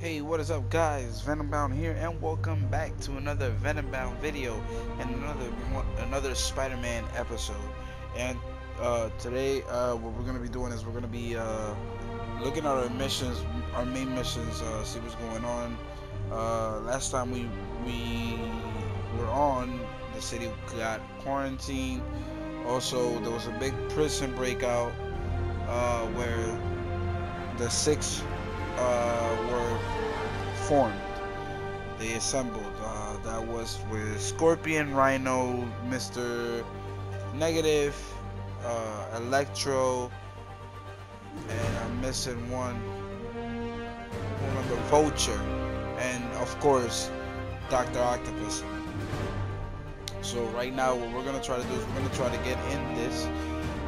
Hey, what is up guys? Venombound here and welcome back to another Venombound video and another another Spider-Man episode. And uh, today uh, what we're gonna be doing is we're gonna be uh, looking at our missions, our main missions, uh, see what's going on. Uh, last time we we were on, the city got quarantined. Also, there was a big prison breakout uh, where the six were formed. They assembled. Uh, that was with Scorpion, Rhino, Mr. Negative, uh, Electro, and I'm missing one. One of the Vulture, and of course, Doctor Octopus. So right now, what we're gonna try to do is we're gonna try to get in this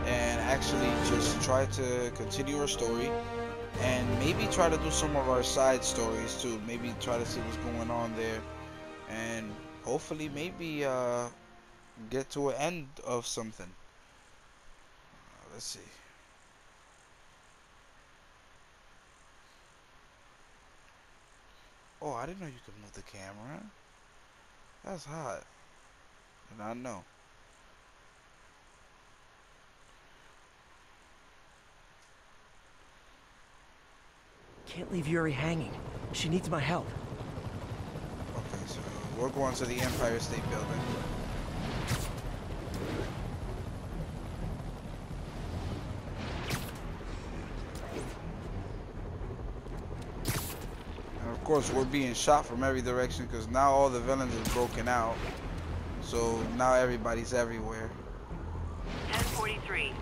and actually just try to continue our story and maybe try to do some of our side stories too. Maybe try to see what's going on there, and hopefully maybe uh, get to an end of something. Uh, let's see. Oh, I didn't know you could move the camera. That's hot. Did not know. Can't leave Yuri hanging. She needs my help. Okay, so we're going to the Empire State Building. And of course, we're being shot from every direction because now all the villains are broken out. So now everybody's everywhere. 1043.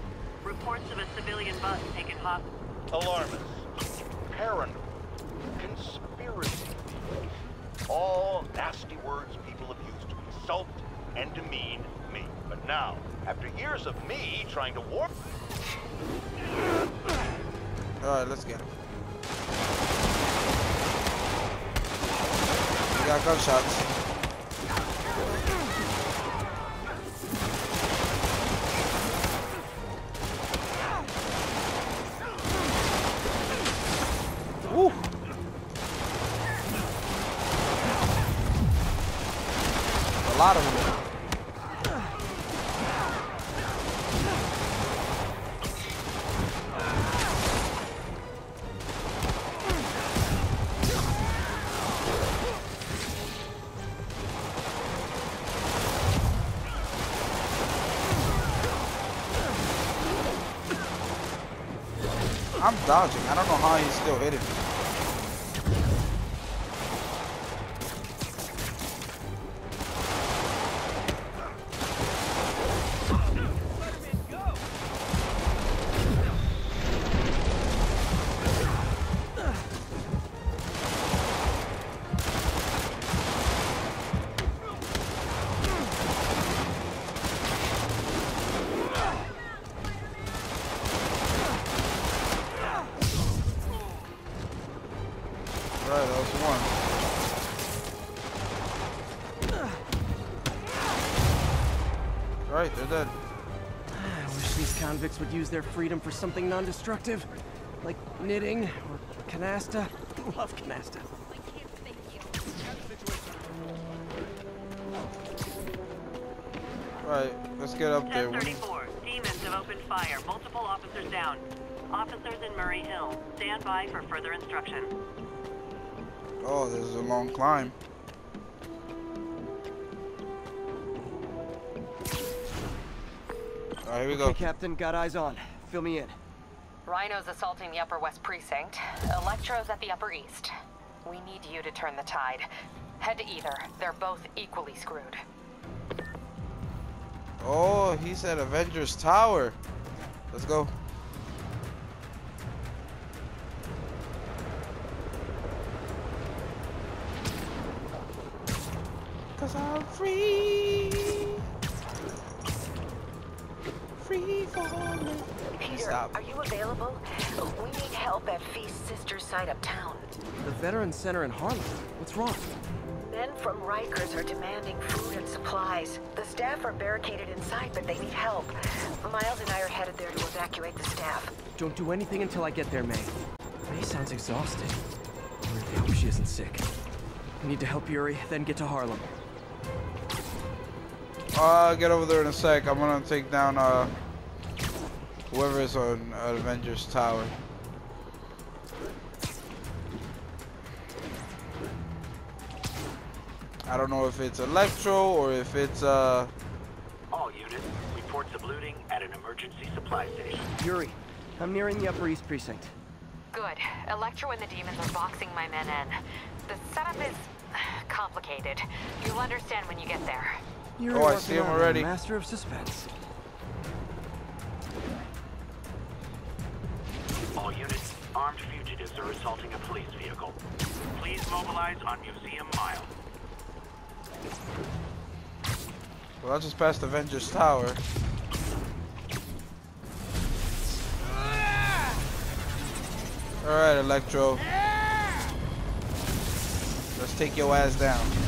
Reports of a civilian bus taken hostage. Alarmist. Paranoid. Conspiracy. All nasty words people have used to insult and demean me. But now, after years of me trying to warn... Alright, let's get him. We got gunshots. Still hitting me. Convicts would use their freedom for something non-destructive. Like knitting or canasta. Love canasta. Right, let's get up there. 1034. Demons have opened fire. Multiple officers down. Officers in Murray Hill. Stand by for further instruction. Oh, this is a long climb. Alright, here we go. Okay, Captain, got eyes on. Fill me in. Rhino's assaulting the Upper West Precinct. Electro's at the Upper East. We need you to turn the tide. Head to either. They're both equally screwed. Oh, he's at Avengers Tower. Let's go. Cause I'm free. Free falling. Peter, Stop. are you available? We need help at Feast Sister's side uptown. The Veteran Center in Harlem. What's wrong? Men from Rikers are demanding food and supplies. The staff are barricaded inside, but they need help. Miles and I are headed there to evacuate the staff. Don't do anything until I get there, May. May sounds exhausted. I hope she isn't sick. We need to help Yuri, then get to Harlem. Uh, get over there in a sec. I'm gonna take down uh whoever is on Avengers Tower. I don't know if it's Electro or if it's uh. All units, reports of looting at an emergency supply station. Yuri, I'm nearing the Upper East Precinct. Good. Electro and the demons are boxing my men in. The setup is complicated. You'll understand when you get there. Yuri Oh, I see him already. Master of suspense. All units, armed fugitives are assaulting a police vehicle. Please mobilize on Museum Mile. Well, I just passed Avengers Tower. All right, Electro. Let's take your ass down.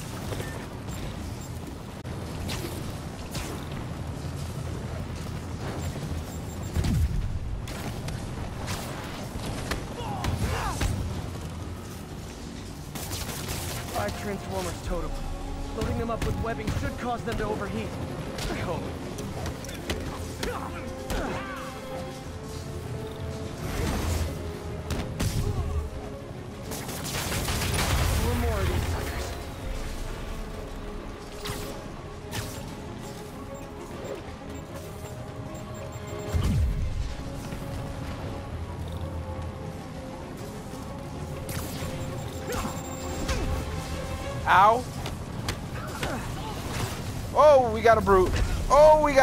Transformers total. Loading them up with webbing should cause them to overheat. I hope.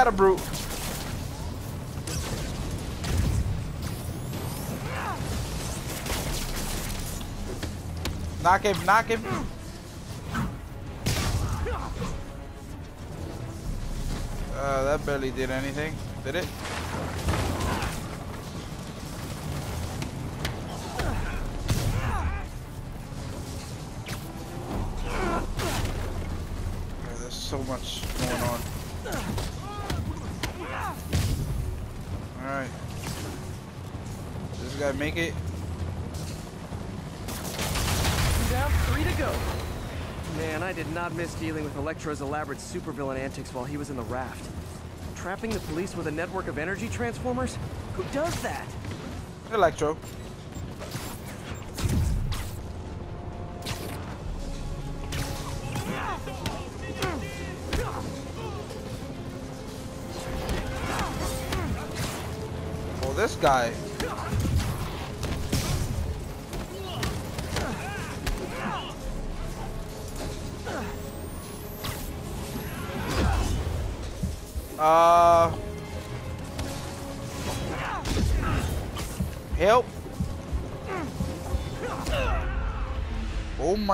Got a brute. Knock him, knock him. Uh, that barely did anything, did it? Make it? Two down, three to go. Man, I did not miss dealing with Electro's elaborate supervillain antics while he was in the raft. Trapping the police with a network of energy transformers? Who does that? Electro. Well, this guy.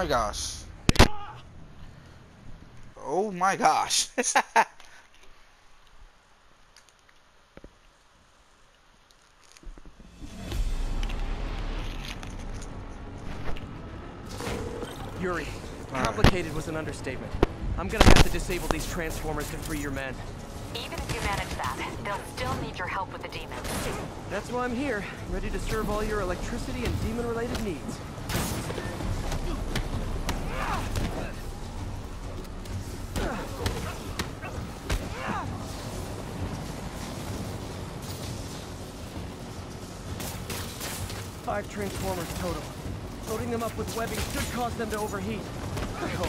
My gosh. Oh my gosh. Yuri, Alright. complicated was an understatement. I'm gonna have to disable these transformers to free your men. Even if you manage that, they'll still need your help with the demons. That's why I'm here, ready to serve all your electricity and demon-related needs. Five transformers total. Loading them up with webbing should cause them to overheat. I hope.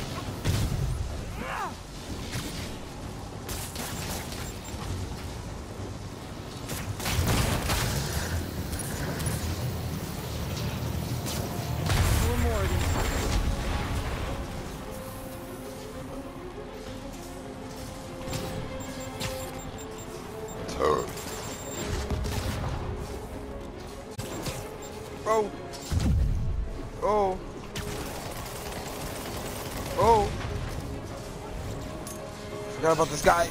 Four Bro. Oh. Oh. Forgot about this guy.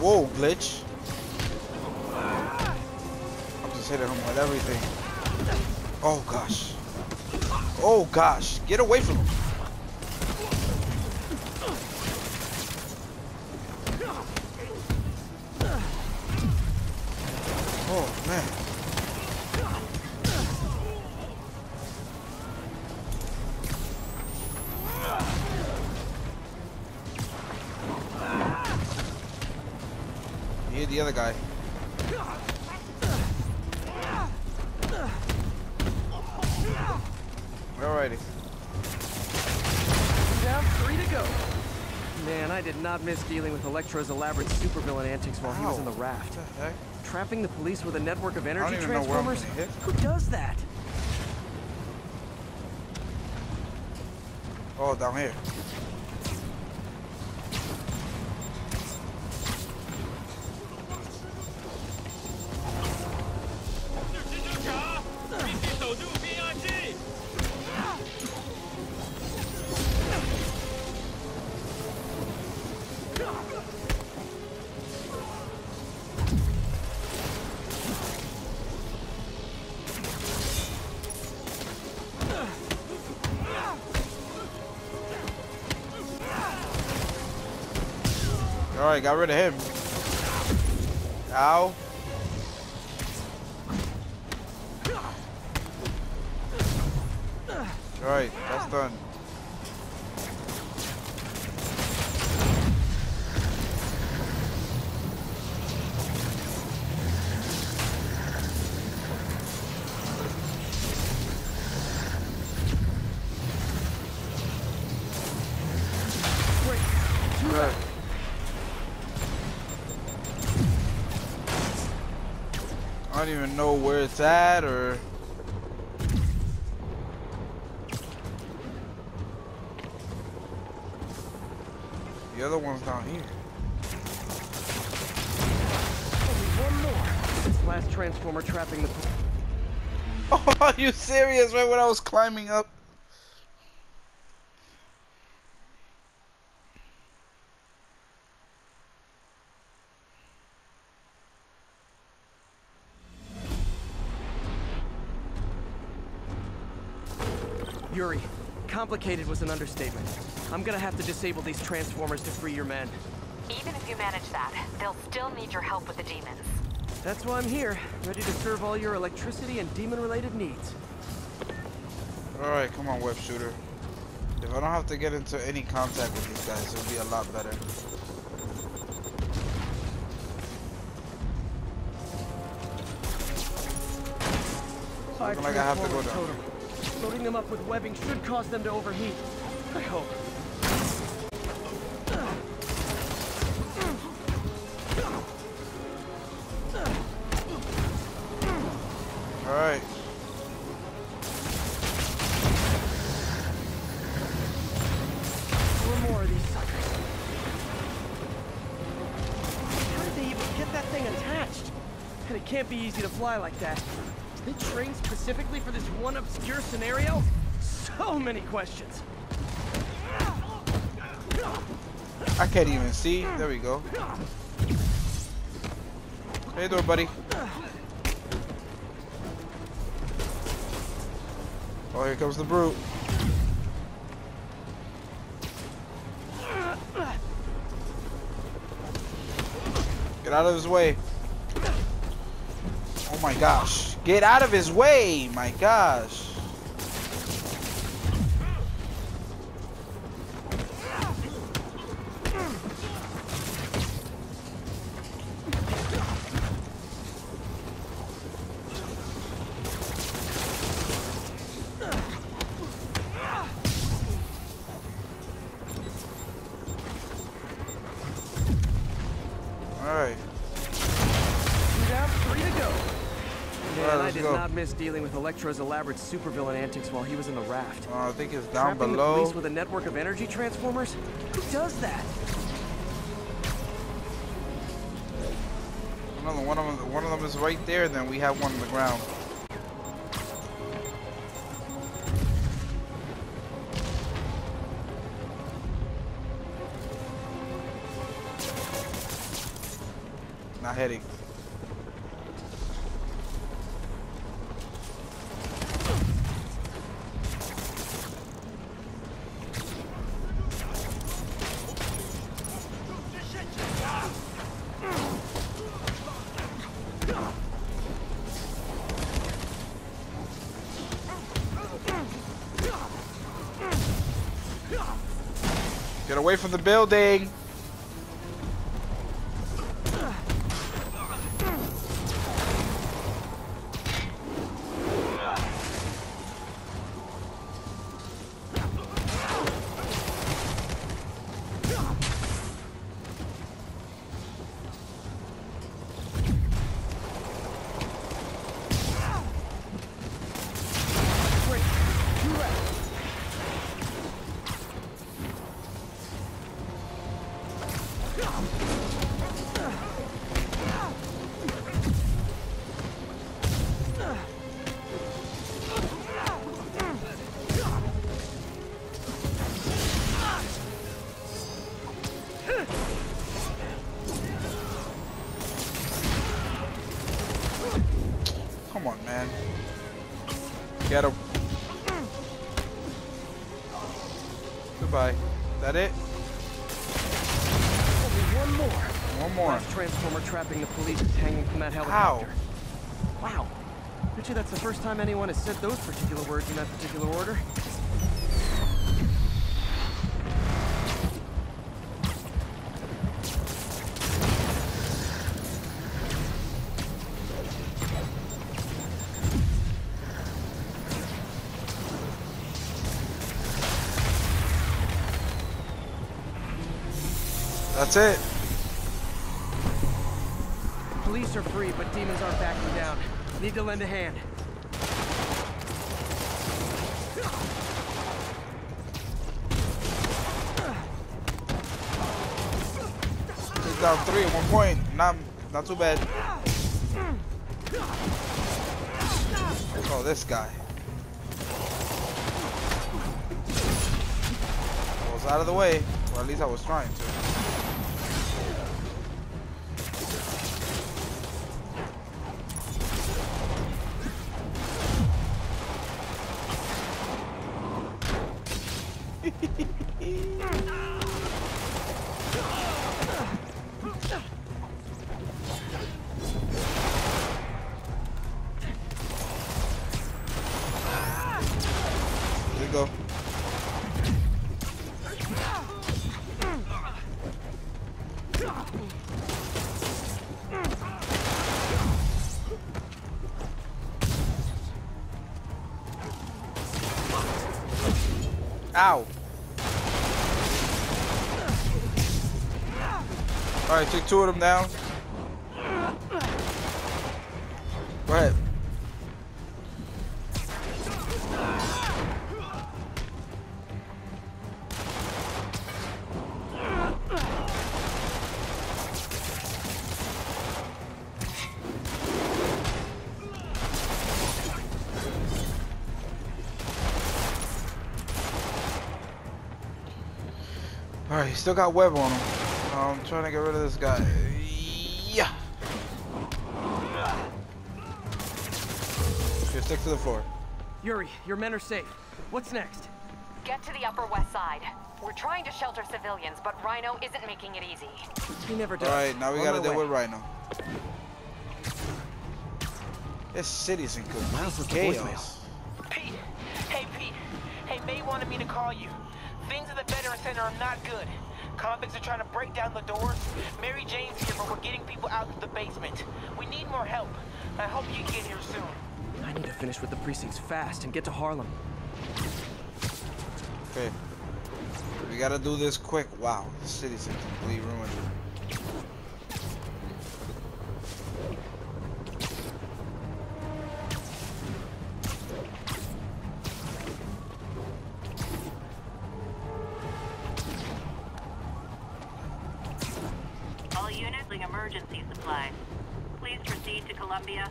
Whoa, glitch. I'm just hitting him with everything. Oh gosh. Oh gosh. Get away from him. Electro's elaborate supervillain antics while he was in the raft. The? Trapping the police with a network of energy even know where I'm transformers? Who does that? Oh, down here. Alright, got rid of him. Ow. Alright, that's done. Right. I don't even know where it's at or the other one's down here. Only one more. This last transformer trapping the. Oh, are you serious? Right when I was climbing up. Complicated was an understatement. I'm gonna have to disable these transformers to free your men. Even if you manage that, they'll still need your help with the demons. That's why I'm here, ready to serve all your electricity and demon-related needs. Alright, come on, web shooter. If I don't have to get into any contact with these guys, it'll be a lot better. Five Looking like I have to go transformers down. Loading them up with webbing should cause them to overheat. I hope. Alright. Four more of these suckers. How did they even get that thing attached? And it can't be easy to fly like that. Specifically for this one obscure scenario? So many questions. I can't even see. There we go. Hey doing, buddy? Oh, here comes the brute. Get out of his way. Oh my gosh. Get out of his way. My gosh. Let's did go. not miss dealing with Electro's elaborate supervillain antics while he was in the raft. Uh, I think it's down Trapping the below. police with a network of energy transformers? Who does that? Another one of them. One of them is right there. Then we have one on the ground. Away from the building. Goodbye. That it? Only one more. One more. Last transformer trapping the police is hanging from that helicopter. Wow. Bet you that's the first time anyone has said those particular words in that particular order. That's it. Police are free, but demons aren't backing down. Need to lend a hand. He's down three at one point. Not, not too bad. Oh, this guy. I was out of the way, or at least I was trying to. Hehehehe Alright, took two of them down. Go ahead. Alright, still got web on him. I'm trying to get rid of this guy. Yeah. Here, stick to the floor. Yuri, your men are safe. What's next? Get to the Upper West Side. We're trying to shelter civilians, but Rhino isn't making it easy. He never does. Alright, now we On gotta deal way. with Rhino. This city's in complete chaos. Pete! Hey, Pete! Hey, May wanted me to call you. Things at the Veteran Center are not good. Convicts are trying to break down the doors. Mary Jane's here, but we're getting people out of the basement. We need more help. I hope you get here soon. I need to finish with the precincts fast and get to Harlem. Okay. We gotta do this quick. Wow, the city's in complete ruin. All units, emergency supplies. Please proceed to Columbia.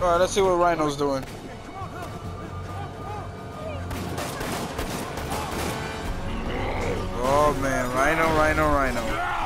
Alright, let's see what Rhino's doing. Oh man, Rhino, Rhino, Rhino.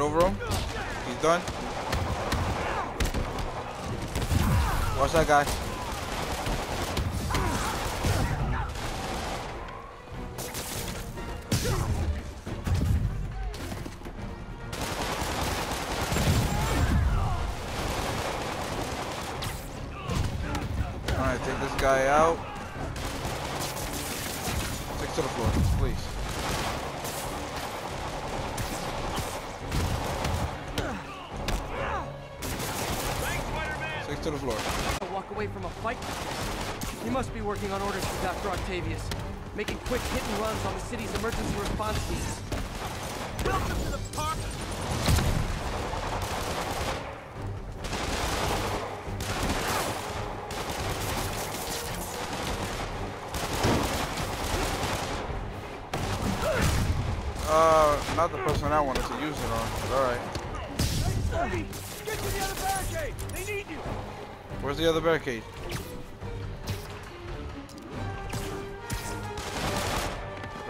Get over him. He's done. Watch that guy. Alright, take this guy out. Take to the floor, must be working on orders from Dr. Octavius. Making quick hit and runs on the city's emergency response teams. Welcome to the park! Uh, not the person I wanted to use it on, but alright. Get to the other barricade! They need you! Where's the other barricade?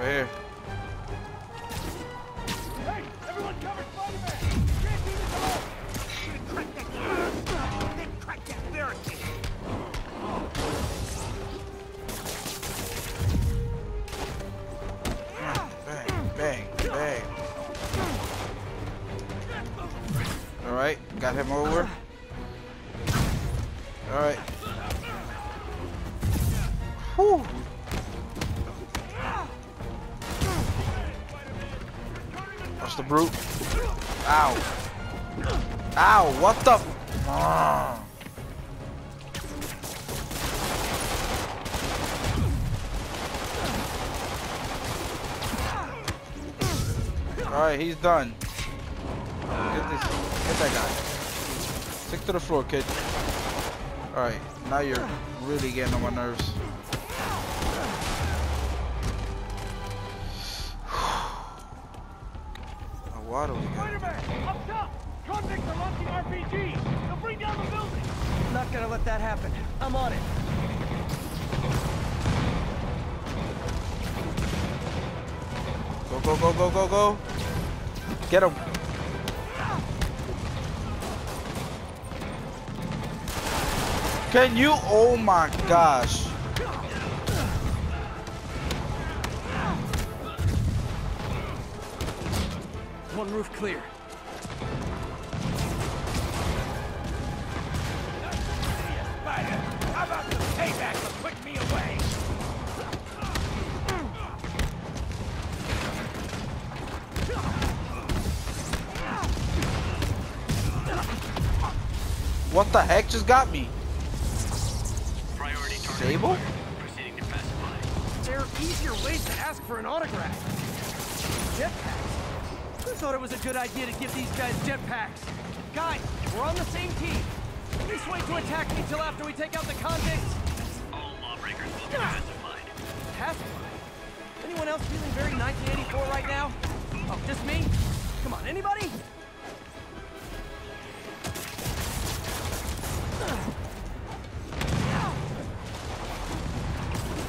Right here. What the? Ah. Alright, he's done. Get this get that guy. Stick to the floor, kid. Alright, now you're really getting on my nerves. We got? Spider-Man! Up top! Convicts are launching RPGs! They'll bring down the building! Not gonna let that happen. I'm on it. Go, go, go, go, go, go. Get him. Can you? Oh my gosh. One roof clear. What the heck just got me? Priority target. Sable? Proceeding to pacify. There are easier ways to ask for an autograph. Jetpacks. Who thought it was a good idea to give these guys jetpacks? Guys, we're on the same team. Please wait to attack me till after we take out the convicts. All lawbreakers will be pacified. Pacified. Anyone else feeling very 1984 right now? Oh, just me? Come on, anybody?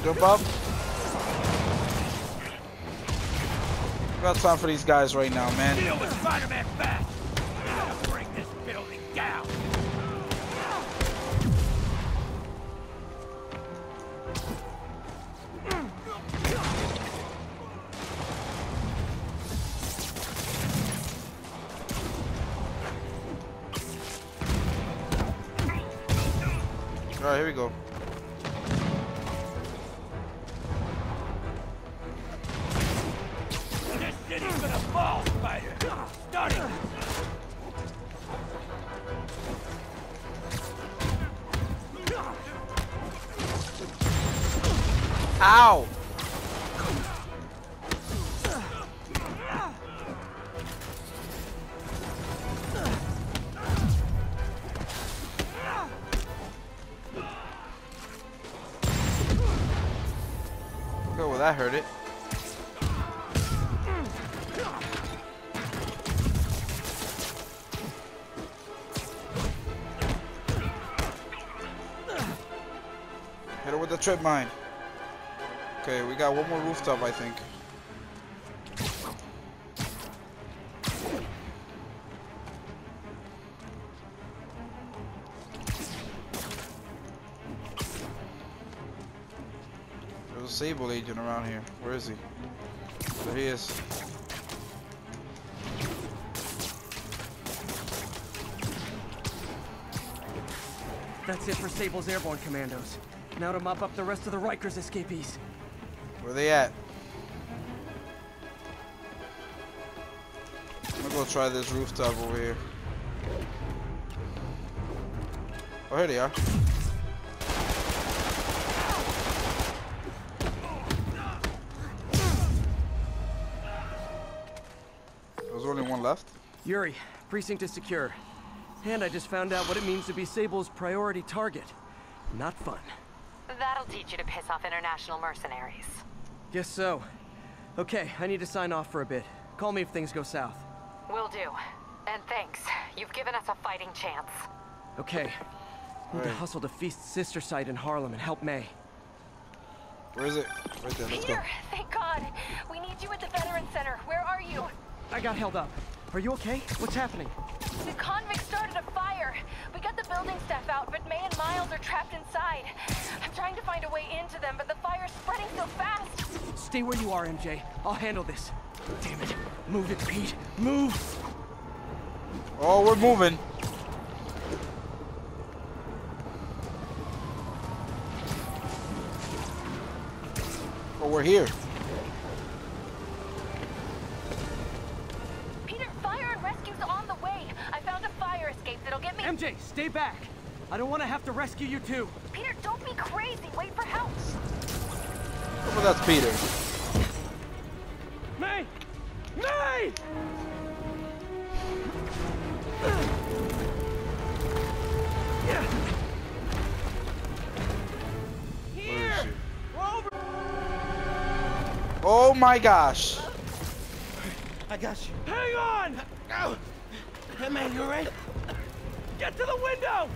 Jump up. Got time for these guys right now, man. Deal with Spider-Man fast. Bring this building down. All right, here we go. Ow! Oh, well that hurt it. Hit her with the trip mine. Okay, we got one more rooftop, I think. There's a Sable agent around here. Where is he? There he is. That's it for Sable's airborne commandos. Now to mop up the rest of the Rikers escapees. Where they at? I'm gonna go try this rooftop over here. Oh, here they are. There's only one left. Yuri, precinct is secure. And I just found out what it means to be Sable's priority target. Not fun. That'll teach you to piss off international mercenaries. Guess so. Okay, I need to sign off for a bit. Call me if things go south. Will do. And thanks. You've given us a fighting chance. Okay. Need to hustle to Feast's sister site in Harlem and help May. Where is it? Right there. Let's go. Peter, thank God. We need you at the Veteran Center. Where are you? I got held up. Are you okay? What's happening? The convicts started a fire. We got the building staff out, but May and Miles are trapped inside. I'm trying to find a way into them, but the fire's spreading so fast. Stay where you are, MJ. I'll handle this. Damn it. Move it, Pete. Move! Oh, we're moving. Oh, we're here. I don't want to have to rescue you too. Peter, don't be crazy. Wait for help. Oh, that's Peter. May! May! Where is she? Oh my gosh. I got you. Hang on! Go! Hey, man, you alright? Get to the window!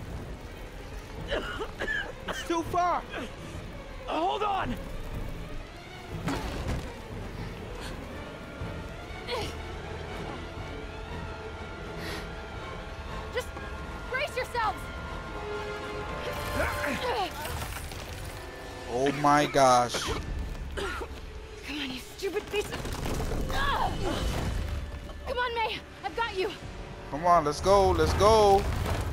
It's too far. Uh, hold on! Just brace yourselves. Oh my gosh. Come on, you stupid piece of. Come on, May. I've got you. Come on, let's go. Let's go.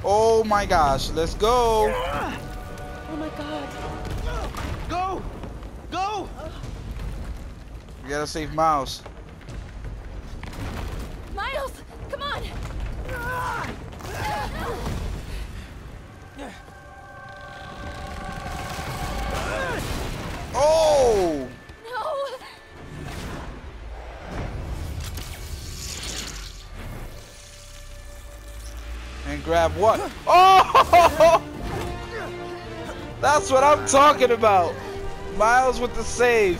Oh my gosh. Let's go. Oh my God. Go! Go! We gotta save Miles. Miles, come on. Oh! Grab what? Oh! That's what I'm talking about. Miles with the save.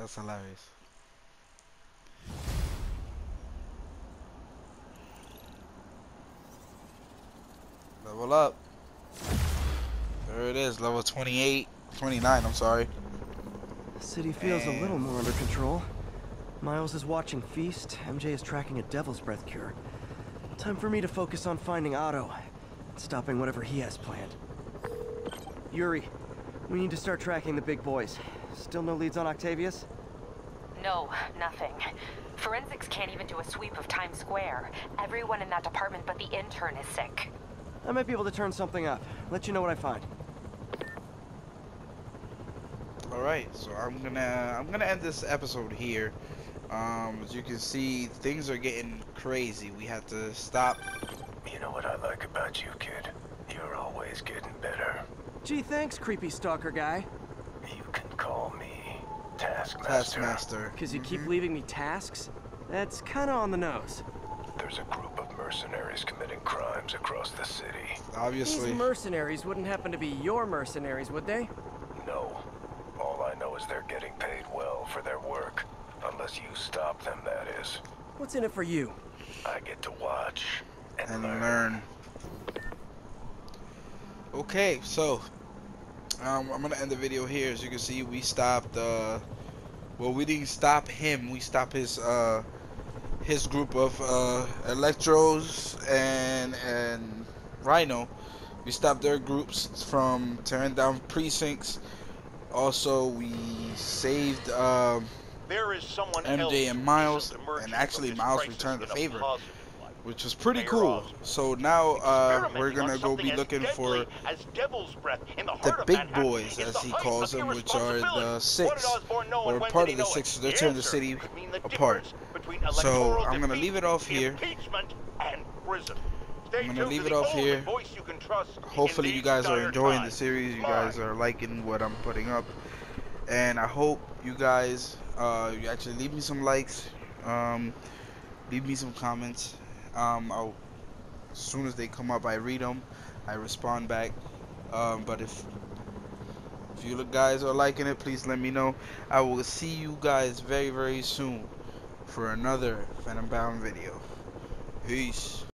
That's hilarious. Level up. There it is, level 28, 29, I'm sorry. The city feels a little more under control. Miles is watching Feast, MJ is tracking a Devil's Breath cure. Time for me to focus on finding Otto, and stopping whatever he has planned. Yuri, we need to start tracking the big boys. Still no leads on Octavius? No, nothing. Forensics can't even do a sweep of Times Square. Everyone in that department but the intern is sick. I might be able to turn something up. Let you know what I find. All right, so I'm gonna I'm gonna end this episode here. Um, as you can see, things are getting crazy. We have to stop. You know what I like about you, kid? You're always getting better. Gee, thanks, creepy stalker guy. You can call me Taskmaster. Taskmaster. Because you keep leaving me tasks? That's kinda on the nose. There's a group of mercenaries committing crimes across the city. Obviously. These mercenaries wouldn't happen to be your mercenaries, would they? No. All I know is they're getting paid well for their work. Unless you stop them, that is. What's in it for you? I get to watch and, and learn. learn. Okay, so um, I'm gonna end the video here. As you can see, we stopped. Uh, well, we didn't stop him. We stopped his uh, his group of uh, Electros and and Rhino. We stopped their groups from tearing down precincts. Also, we saved um, There is someone MJ and Miles, who isn't emerging and actually Miles returned the favor. Which was pretty Mayor cool. So now uh, we're gonna go be looking for as Devil's Breath in the, the heart of big boys, as he calls them, which are the Six, or part of the Six. it? They're The tearing the city apart. So I'm gonna leave it off here. Impeachment and prison. I'm gonna leave it off here. voice you can trust Hopefully you guys are enjoying the series. You guys are liking what I'm putting up, and I hope you guys uh, you actually leave me some likes, um, leave me some comments. Um, I'll, as soon as they come up, I read them, I respond back. Um, but if if you guys are liking it, please let me know. I will see you guys very very soon for another Venombound video. Peace.